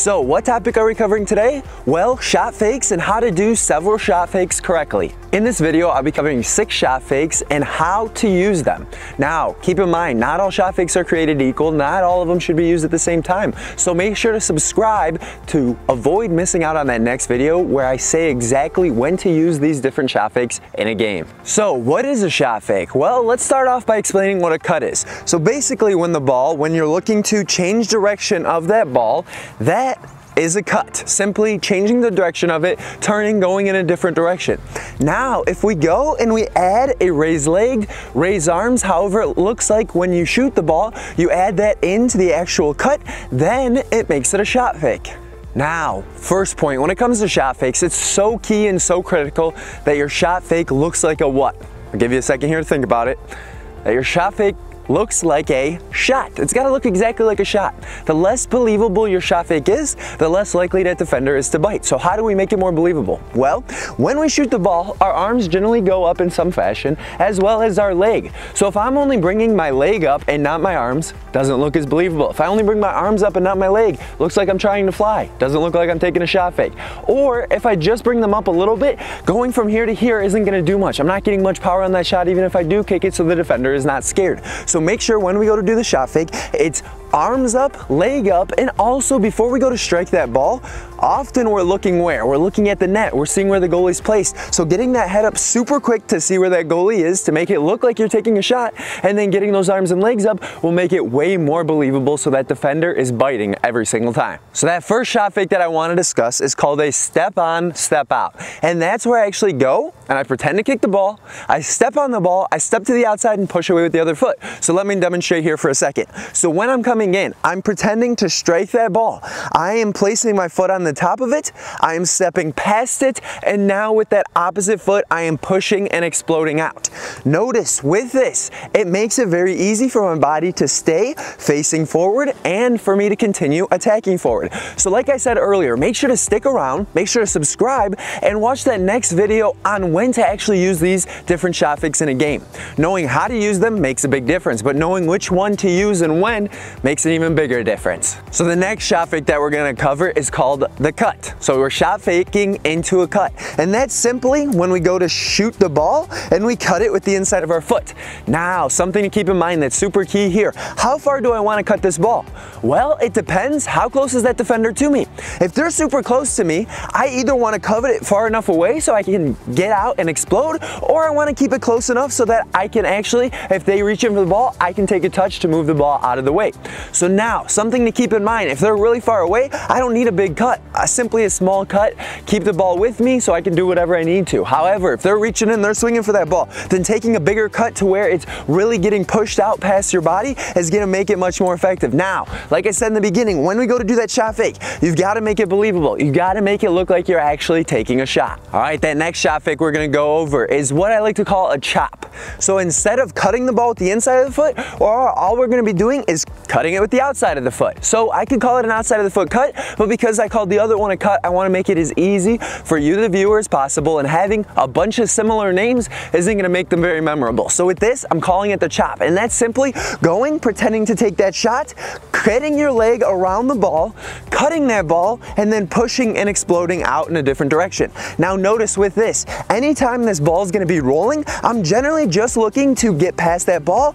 So what topic are we covering today? Well, shot fakes and how to do several shot fakes correctly. In this video, I'll be covering six shot fakes and how to use them. Now, keep in mind, not all shot fakes are created equal. Not all of them should be used at the same time. So make sure to subscribe to avoid missing out on that next video where I say exactly when to use these different shot fakes in a game. So what is a shot fake? Well, let's start off by explaining what a cut is. So basically when the ball, when you're looking to change direction of that ball, that is a cut, simply changing the direction of it, turning, going in a different direction. Now, if we go and we add a raised leg, raised arms, however it looks like when you shoot the ball, you add that into the actual cut, then it makes it a shot fake. Now, first point, when it comes to shot fakes, it's so key and so critical that your shot fake looks like a what? I'll give you a second here to think about it. That your shot fake looks like a shot. It's gotta look exactly like a shot. The less believable your shot fake is, the less likely that defender is to bite. So how do we make it more believable? Well, when we shoot the ball, our arms generally go up in some fashion, as well as our leg. So if I'm only bringing my leg up and not my arms, doesn't look as believable. If I only bring my arms up and not my leg, looks like I'm trying to fly. Doesn't look like I'm taking a shot fake. Or if I just bring them up a little bit, going from here to here isn't gonna do much. I'm not getting much power on that shot even if I do kick it so the defender is not scared. So make sure when we go to do the shot fake, it's arms up, leg up, and also before we go to strike that ball, often we're looking where? We're looking at the net. We're seeing where the goalie's placed. So getting that head up super quick to see where that goalie is to make it look like you're taking a shot, and then getting those arms and legs up will make it way more believable so that defender is biting every single time. So that first shot fake that I want to discuss is called a step on, step out. And that's where I actually go and I pretend to kick the ball. I step on the ball, I step to the outside and push away with the other foot. So let me demonstrate here for a second. So when I'm coming coming in. I'm pretending to strike that ball. I am placing my foot on the top of it. I am stepping past it. And now with that opposite foot, I am pushing and exploding out. Notice with this, it makes it very easy for my body to stay facing forward and for me to continue attacking forward. So like I said earlier, make sure to stick around, make sure to subscribe and watch that next video on when to actually use these different shot fakes in a game. Knowing how to use them makes a big difference, but knowing which one to use and when makes an even bigger difference. So the next shot fake that we're gonna cover is called the cut. So we're shot faking into a cut. And that's simply when we go to shoot the ball and we cut it with the inside of our foot. Now, something to keep in mind that's super key here. How far do I wanna cut this ball? Well, it depends. How close is that defender to me? If they're super close to me, I either wanna cover it far enough away so I can get out and explode, or I wanna keep it close enough so that I can actually, if they reach in for the ball, I can take a touch to move the ball out of the way. So now, something to keep in mind, if they're really far away, I don't need a big cut. Uh, simply a small cut, keep the ball with me so I can do whatever I need to. However, if they're reaching in, they're swinging for that ball, then taking a bigger cut to where it's really getting pushed out past your body is gonna make it much more effective. Now, like I said in the beginning, when we go to do that shot fake, you've gotta make it believable. You've gotta make it look like you're actually taking a shot. All right, that next shot fake we're gonna go over is what I like to call a chop. So instead of cutting the ball with the inside of the foot, all we're gonna be doing is cutting it with the outside of the foot. So I could call it an outside of the foot cut, but because I called the other one a cut, I wanna make it as easy for you, the viewer, as possible, and having a bunch of similar names isn't gonna make them very memorable. So with this, I'm calling it the chop, and that's simply going, pretending to take that shot, getting your leg around the ball, cutting that ball, and then pushing and exploding out in a different direction. Now notice with this, anytime this ball is gonna be rolling, I'm generally just looking to get past that ball,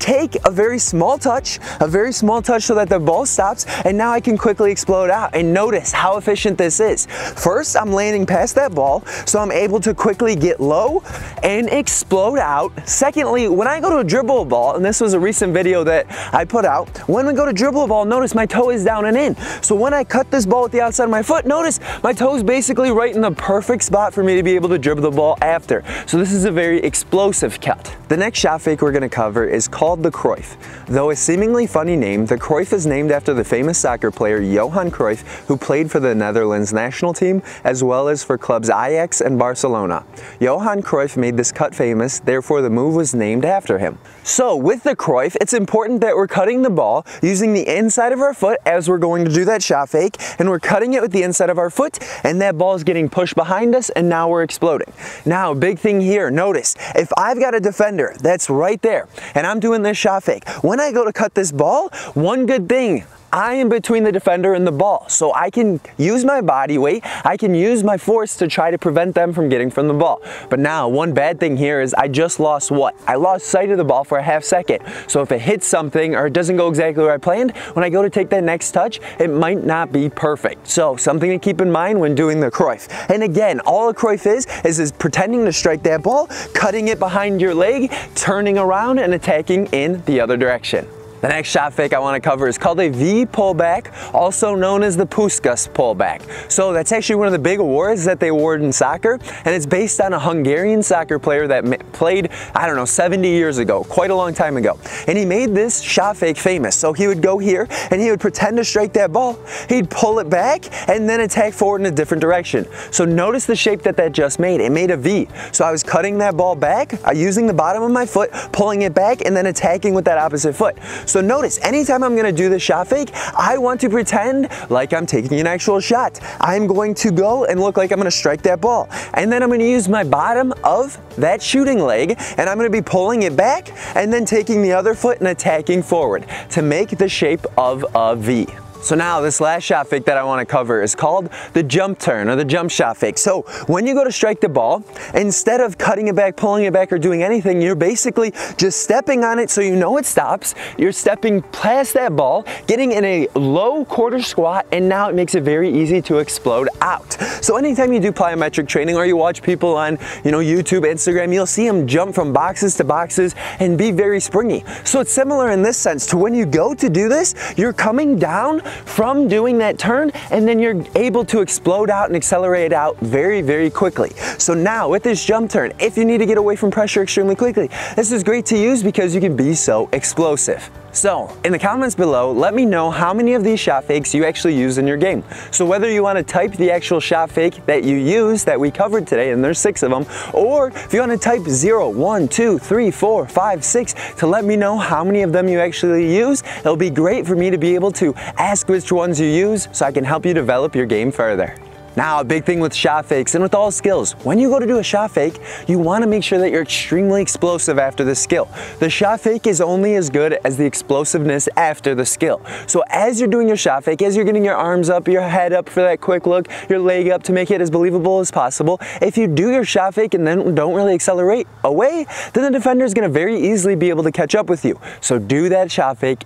take a very small touch, a very small touch so that the ball stops, and now I can quickly explode out. And notice how efficient this is. First, I'm landing past that ball, so I'm able to quickly get low and explode out. Secondly, when I go to dribble a ball, and this was a recent video that I put out, when we go to dribble a ball, notice my toe is down and in. So when I cut this ball with the outside of my foot, notice my toe is basically right in the perfect spot for me to be able to dribble the ball after. So this is a very explosive cut. The next shot fake we're gonna cover is called called the Cruyff. Though a seemingly funny name, the Cruyff is named after the famous soccer player Johan Cruyff, who played for the Netherlands national team as well as for clubs Ajax and Barcelona. Johan Cruyff made this cut famous, therefore the move was named after him. So with the Cruyff, it's important that we're cutting the ball using the inside of our foot as we're going to do that shot fake, and we're cutting it with the inside of our foot, and that ball is getting pushed behind us, and now we're exploding. Now, big thing here, notice, if I've got a defender that's right there, and I'm doing this shot fake. When I go to cut this ball, one good thing I am between the defender and the ball. So I can use my body weight, I can use my force to try to prevent them from getting from the ball. But now, one bad thing here is I just lost what? I lost sight of the ball for a half second. So if it hits something or it doesn't go exactly where I planned, when I go to take that next touch, it might not be perfect. So something to keep in mind when doing the Cruyff. And again, all a Cruyff is, is, is pretending to strike that ball, cutting it behind your leg, turning around and attacking in the other direction. The next shot fake I want to cover is called a V pullback, also known as the Puskas pullback. So that's actually one of the big awards that they award in soccer, and it's based on a Hungarian soccer player that played, I don't know, 70 years ago, quite a long time ago. And he made this shot fake famous. So he would go here and he would pretend to strike that ball, he'd pull it back, and then attack forward in a different direction. So notice the shape that that just made. It made a V. So I was cutting that ball back, uh, using the bottom of my foot, pulling it back, and then attacking with that opposite foot. So notice, anytime I'm gonna do the shot fake, I want to pretend like I'm taking an actual shot. I'm going to go and look like I'm gonna strike that ball. And then I'm gonna use my bottom of that shooting leg and I'm gonna be pulling it back and then taking the other foot and attacking forward to make the shape of a V. So now this last shot fake that I want to cover is called the jump turn or the jump shot fake. So when you go to strike the ball, instead of cutting it back, pulling it back or doing anything, you're basically just stepping on it so you know it stops. You're stepping past that ball, getting in a low quarter squat, and now it makes it very easy to explode out. So anytime you do plyometric training or you watch people on you know YouTube, Instagram, you'll see them jump from boxes to boxes and be very springy. So it's similar in this sense to when you go to do this, you're coming down from doing that turn and then you're able to explode out and accelerate out very, very quickly. So now with this jump turn, if you need to get away from pressure extremely quickly, this is great to use because you can be so explosive. So, in the comments below, let me know how many of these shot fakes you actually use in your game. So whether you want to type the actual shot fake that you use that we covered today, and there's six of them, or if you want to type 0, 1, 2, 3, 4, 5, 6 to let me know how many of them you actually use, it'll be great for me to be able to ask which ones you use so I can help you develop your game further. Now, a big thing with shot fakes and with all skills, when you go to do a shot fake, you want to make sure that you're extremely explosive after the skill. The shot fake is only as good as the explosiveness after the skill. So as you're doing your shot fake, as you're getting your arms up, your head up for that quick look, your leg up to make it as believable as possible, if you do your shot fake and then don't really accelerate away, then the defender is going to very easily be able to catch up with you. So do that shot fake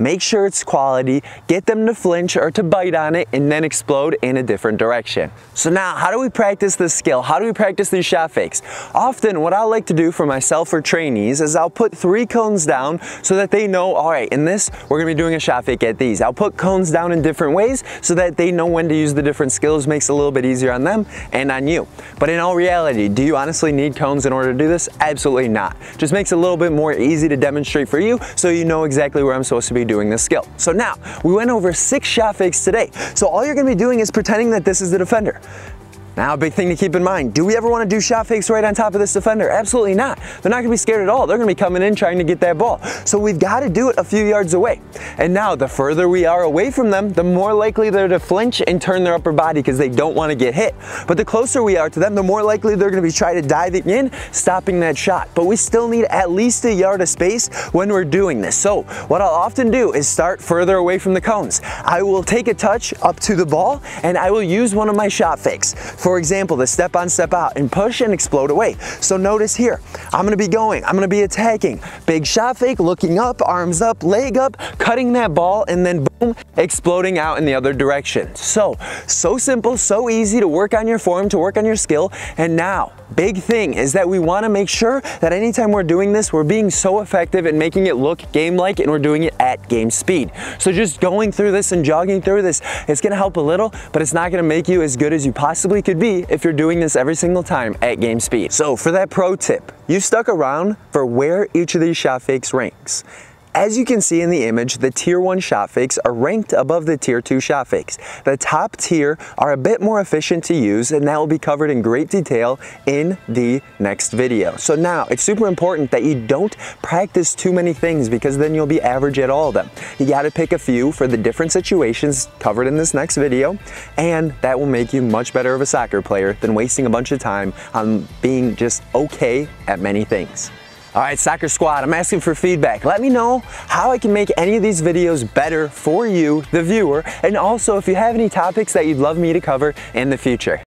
make sure it's quality, get them to flinch or to bite on it, and then explode in a different direction. So now, how do we practice this skill? How do we practice these shot fakes? Often, what I like to do for myself or trainees is I'll put three cones down so that they know, all right, in this, we're gonna be doing a shot fake at these. I'll put cones down in different ways so that they know when to use the different skills, makes it a little bit easier on them and on you. But in all reality, do you honestly need cones in order to do this? Absolutely not. Just makes it a little bit more easy to demonstrate for you so you know exactly where I'm supposed to be doing this skill. So now, we went over six shot fakes today. So all you're gonna be doing is pretending that this is the defender. Now, a big thing to keep in mind, do we ever want to do shot fakes right on top of this defender? Absolutely not. They're not going to be scared at all. They're going to be coming in trying to get that ball. So we've got to do it a few yards away. And now, the further we are away from them, the more likely they're to flinch and turn their upper body because they don't want to get hit. But the closer we are to them, the more likely they're going to be trying to dive in, stopping that shot. But we still need at least a yard of space when we're doing this. So what I'll often do is start further away from the cones. I will take a touch up to the ball and I will use one of my shot fakes. For example, the step on, step out and push and explode away. So notice here, I'm gonna be going, I'm gonna be attacking. Big shot fake, looking up, arms up, leg up, cutting that ball, and then boom, exploding out in the other direction. So, so simple, so easy to work on your form, to work on your skill. And now, big thing is that we wanna make sure that anytime we're doing this, we're being so effective and making it look game-like and we're doing it at game speed. So just going through this and jogging through this, it's gonna help a little, but it's not gonna make you as good as you possibly could could be if you're doing this every single time at game speed. So for that pro tip, you stuck around for where each of these shot fakes ranks. As you can see in the image, the tier 1 shot fakes are ranked above the tier 2 shot fakes. The top tier are a bit more efficient to use and that will be covered in great detail in the next video. So now, it's super important that you don't practice too many things because then you'll be average at all of them. You gotta pick a few for the different situations covered in this next video and that will make you much better of a soccer player than wasting a bunch of time on being just okay at many things. All right, Soccer Squad, I'm asking for feedback. Let me know how I can make any of these videos better for you, the viewer, and also if you have any topics that you'd love me to cover in the future.